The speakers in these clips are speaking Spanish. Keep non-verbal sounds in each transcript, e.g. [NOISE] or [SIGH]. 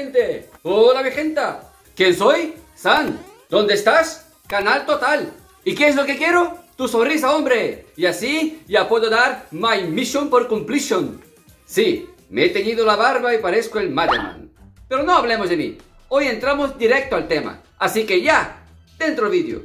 gente! ¡Hola, mi gente! ¿Quién soy? San. ¿Dónde estás? Canal Total. ¿Y qué es lo que quiero? Tu sonrisa, hombre. Y así ya puedo dar my mission por completion. Sí, me he teñido la barba y parezco el Madman. Pero no hablemos de mí. Hoy entramos directo al tema. Así que ya, dentro vídeo.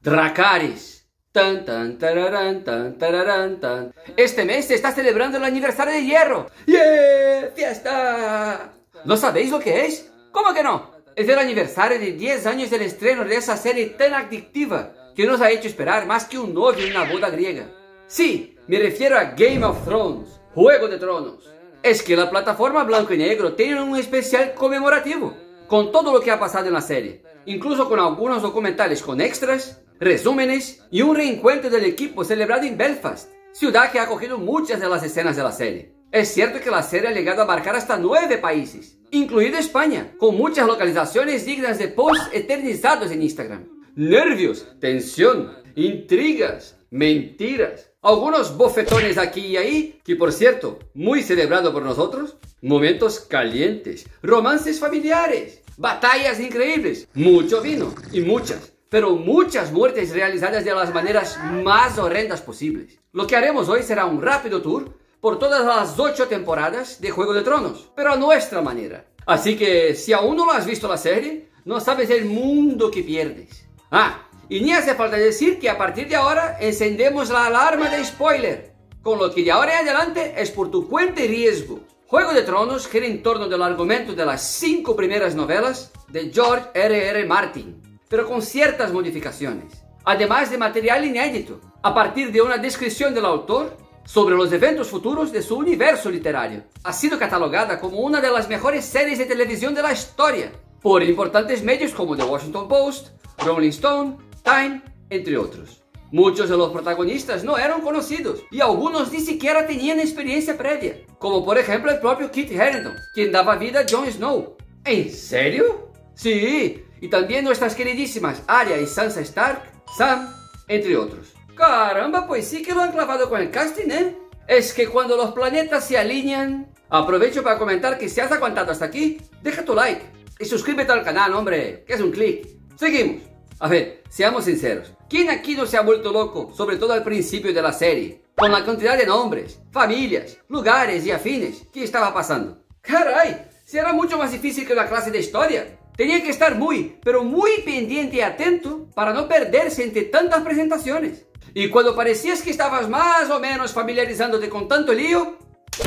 Dracaris. Tan, tan, tararán, tan, tararán, tan. Este mes se está celebrando el aniversario de Hierro. ¡Yeah! ¡Fiesta! ¿No sabéis lo que es? ¿Cómo que no? Es el aniversario de 10 años del estreno de esa serie tan adictiva que nos ha hecho esperar más que un novio en una boda griega. Sí, me refiero a Game of Thrones, Juego de Tronos. Es que la plataforma blanco y negro tiene un especial conmemorativo, con todo lo que ha pasado en la serie, incluso con algunos documentales con extras, resúmenes y un reencuentro del equipo celebrado en Belfast, ciudad que ha acogido muchas de las escenas de la serie. Es cierto que la serie ha llegado a abarcar hasta nueve países, incluido España, con muchas localizaciones dignas de posts eternizados en Instagram. Nervios, tensión, intrigas, mentiras, algunos bofetones aquí y ahí, que por cierto, muy celebrado por nosotros, momentos calientes, romances familiares, batallas increíbles, mucho vino y muchas, pero muchas muertes realizadas de las maneras más horrendas posibles. Lo que haremos hoy será un rápido tour por todas las ocho temporadas de Juego de Tronos, pero a nuestra manera. Así que si aún no lo has visto la serie, no sabes el mundo que pierdes. Ah, y ni hace falta decir que a partir de ahora encendemos la alarma de spoiler, con lo que de ahora en adelante es por tu cuenta y riesgo. Juego de Tronos gira en torno del argumento de las cinco primeras novelas de George R.R. R. Martin, pero con ciertas modificaciones, además de material inédito, a partir de una descripción del autor sobre los eventos futuros de su universo literario. Ha sido catalogada como una de las mejores series de televisión de la historia por importantes medios como The Washington Post, Rolling Stone, Time, entre otros. Muchos de los protagonistas no eran conocidos y algunos ni siquiera tenían experiencia previa, como por ejemplo el propio Kit Harington, quien daba vida a Jon Snow. ¿En serio? Sí, y también nuestras queridísimas Arya y Sansa Stark, Sam, entre otros. Caramba, pues sí que lo han clavado con el casting, ¿eh? Es que cuando los planetas se alinean... Aprovecho para comentar que si has aguantado hasta aquí, deja tu like y suscríbete al canal, hombre, que es un clic. Seguimos. A ver, seamos sinceros. ¿Quién aquí no se ha vuelto loco, sobre todo al principio de la serie, con la cantidad de nombres, familias, lugares y afines que estaba pasando? ¡Caray! Si era mucho más difícil que la clase de historia. Tenía que estar muy, pero muy pendiente y atento para no perderse entre tantas presentaciones. Y cuando parecías que estabas más o menos familiarizándote con tanto lío,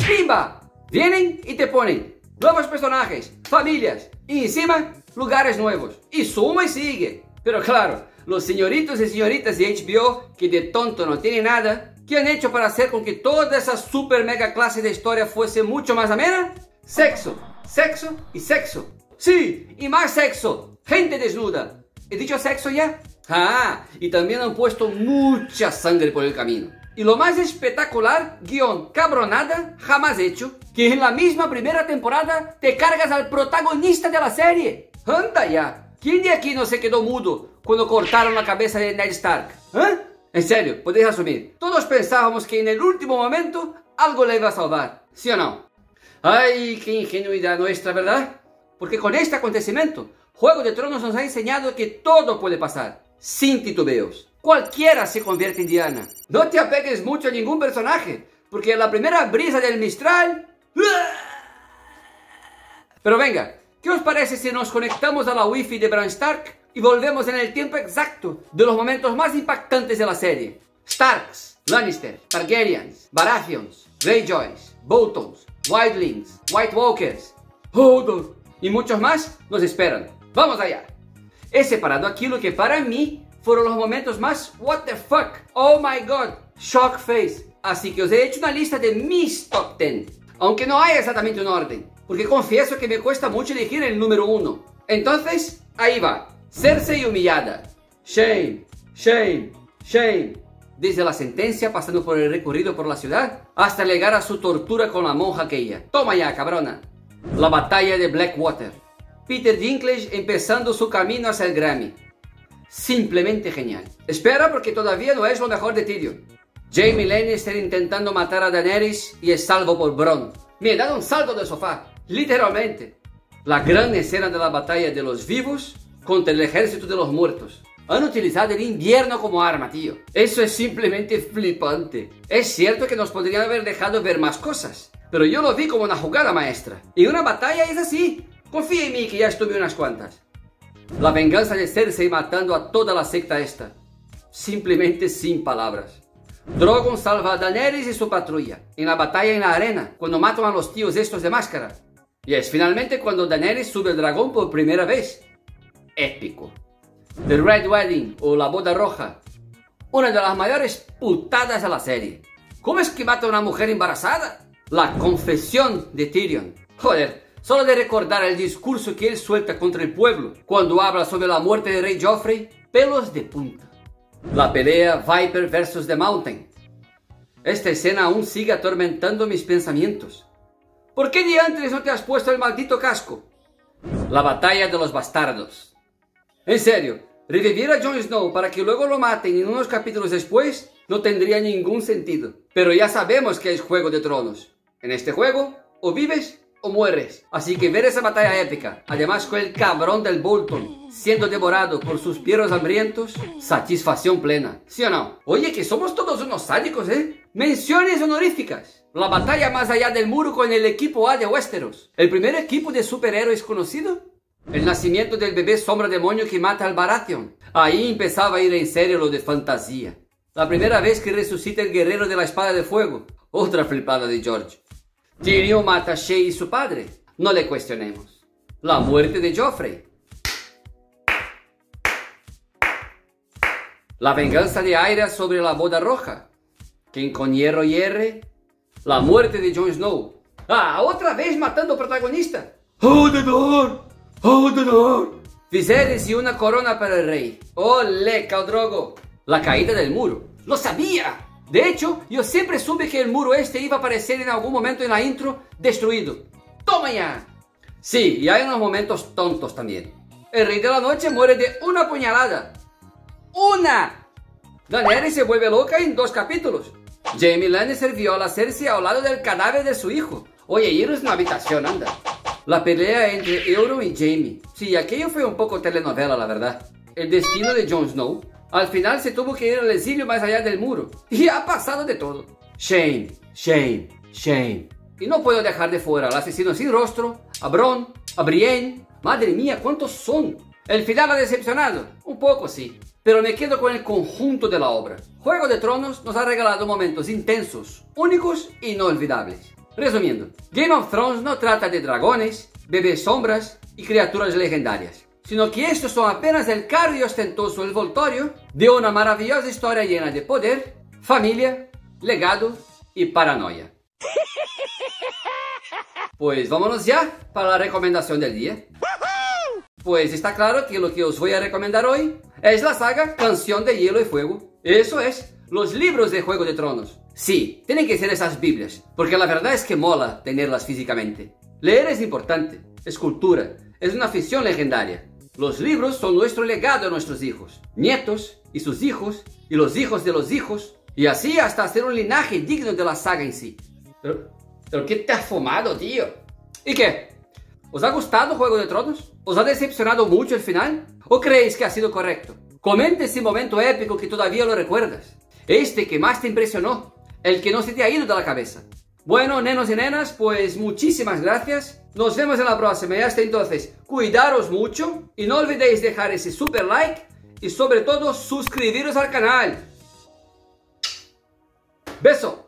¡pimba! Vienen y te ponen nuevos personajes, familias y encima lugares nuevos. Y suma y sigue. Pero claro, los señoritos y señoritas de HBO, que de tonto no tienen nada, ¿qué han hecho para hacer con que toda esa super mega clase de historia fuese mucho más amena? Sexo, sexo y sexo. Sí, y más sexo. Gente desnuda. ¿He dicho sexo ya? Ah, y también han puesto mucha sangre por el camino. Y lo más espectacular, guion cabronada, jamás hecho, que en la misma primera temporada te cargas al protagonista de la serie. ¡Anda ya! ¿Quién de aquí no se quedó mudo cuando cortaron la cabeza de Ned Stark? ¿Eh? En serio, podéis asumir. Todos pensábamos que en el último momento algo le iba a salvar, ¿sí o no? ¡Ay, qué ingenuidad nuestra, ¿verdad? Porque con este acontecimiento, Juego de Tronos nos ha enseñado que todo puede pasar sin titubeos. Cualquiera se convierte en Diana. No te apegues mucho a ningún personaje, porque la primera brisa del Mistral... Pero venga, ¿qué os parece si nos conectamos a la wifi de Bran Stark y volvemos en el tiempo exacto de los momentos más impactantes de la serie? Starks, Lannister, Targaryens, Baratheons, Greyjoys, Boltons, Wildlings, White Walkers, Hodor y muchos más nos esperan. ¡Vamos allá! He separado aquí lo que para mí fueron los momentos más what the fuck, oh my god, shock face. Así que os he hecho una lista de mis top 10, aunque no hay exactamente un orden, porque confieso que me cuesta mucho elegir el número uno. Entonces, ahí va. Cersei humillada. Shame, shame, shame. Desde la sentencia, pasando por el recorrido por la ciudad, hasta llegar a su tortura con la monja aquella. Toma ya, cabrona. La batalla de Blackwater. Peter Dinklage empezando su camino hacia el Grammy. Simplemente genial. Espera porque todavía no es lo mejor de Tyrion. Jamie Lannister intentando matar a Daenerys y es salvo por Bronn. Me he dado un salto del sofá. Literalmente. La gran escena de la batalla de los vivos contra el ejército de los muertos. Han utilizado el invierno como arma, tío. Eso es simplemente flipante. Es cierto que nos podrían haber dejado ver más cosas, pero yo lo vi como una jugada maestra. Y una batalla es así. Confía en mí que ya estuve unas cuantas. La venganza de Cersei matando a toda la secta esta. Simplemente sin palabras. Drogon salva a Daenerys y su patrulla en la batalla en la arena, cuando matan a los tíos estos de máscara. Y es finalmente cuando Daenerys sube el dragón por primera vez. Épico. The Red Wedding o La Boda Roja. Una de las mayores putadas de la serie. ¿Cómo es que mata a una mujer embarazada? La confesión de Tyrion. Joder, solo de recordar el discurso que él suelta contra el pueblo cuando habla sobre la muerte de rey Joffrey, pelos de punta. La pelea Viper vs The Mountain. Esta escena aún sigue atormentando mis pensamientos. ¿Por qué antes no te has puesto el maldito casco? La batalla de los bastardos. En serio, revivir a Jon Snow para que luego lo maten en unos capítulos después no tendría ningún sentido. Pero ya sabemos que es Juego de Tronos. En este juego, o vives mueres. Así que ver esa batalla épica, además con el cabrón del Bolton siendo devorado por sus pierros hambrientos, satisfacción plena. ¿Sí o no? Oye, que somos todos unos sádicos, ¿eh? Menciones honoríficas. La batalla más allá del muro con el equipo A de Westeros. El primer equipo de superhéroes conocido. El nacimiento del bebé sombra demonio que mata al Baratheon. Ahí empezaba a ir en serio lo de fantasía. La primera vez que resucita el guerrero de la espada de fuego. Otra flipada de George. Tyrion mata a Shay y su padre. No le cuestionemos. La muerte de Joffrey. La venganza de Arya sobre la boda roja. Quien con hierro hierre. La muerte de Jon Snow. Ah, otra vez matando protagonista. ¡Oh, dolor! ¡Oh, dolor! Viserys y una corona para el rey. ¡Ole, Caldrogo! La caída del muro. ¡Lo sabía! De hecho, yo siempre supe que el muro este iba a aparecer en algún momento en la intro destruido. ¡Toma ya! Sí, y hay unos momentos tontos también. El rey de la noche muere de una puñalada. ¡Una! Daenerys se vuelve loca en dos capítulos. Jamie Lannister viola a Cersei al lado del cadáver de su hijo. Oye, iros en la habitación, anda. La pelea entre Euron y Jamie. Sí, aquello fue un poco telenovela, la verdad. El destino de Jon Snow al final se tuvo que ir al exilio más allá del muro. Y ha pasado de todo. Shame, shame, shame. Y no puedo dejar de fuera al asesino sin rostro, a Bron, a Brienne. Madre mía, ¿cuántos son? El final ha decepcionado. Un poco sí. Pero me quedo con el conjunto de la obra. Juego de Tronos nos ha regalado momentos intensos, únicos e inolvidables. Resumiendo, Game of Thrones no trata de dragones, bebés sombras y criaturas legendarias sino que estos son apenas el carro ostentoso envoltorio de una maravillosa historia llena de poder, familia, legado y paranoia. [LAUGHS] Pues vámonos ya para la recomendación del día. Pues está claro que lo que os voy a recomendar hoy es la saga Canción de Hielo y Fuego. Eso es, los libros de Juego de Tronos. Sí, tienen que ser esas Biblias, porque la verdad es que mola tenerlas físicamente. Leer es importante, es cultura, es una afición legendaria. Los libros son nuestro legado a nuestros hijos, nietos y sus hijos y los hijos de los hijos, y así hasta hacer un linaje digno de la saga en sí. Pero, pero ¿qué te has fumado, tío? ¿Y qué? ¿Os ha gustado Juego de Tronos? ¿Os ha decepcionado mucho el final? ¿O creéis que ha sido correcto? Comenta ese momento épico que todavía lo recuerdas. Este que más te impresionó. El que no se te ha ido de la cabeza. Bueno, nenos y nenas, pues muchísimas gracias. Nos vemos en la próxima y hasta entonces, cuidaros mucho y no olvidéis dejar ese super like y sobre todo suscribiros al canal. Beso.